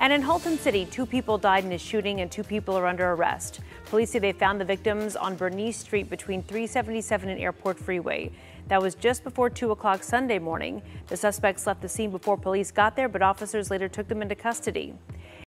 And in Haltom City, two people died in a shooting and two people are under arrest. Police say they found the victims on Bernice Street between 377 and Airport Freeway. That was just before 2 o'clock Sunday morning. The suspects left the scene before police got there, but officers later took them into custody.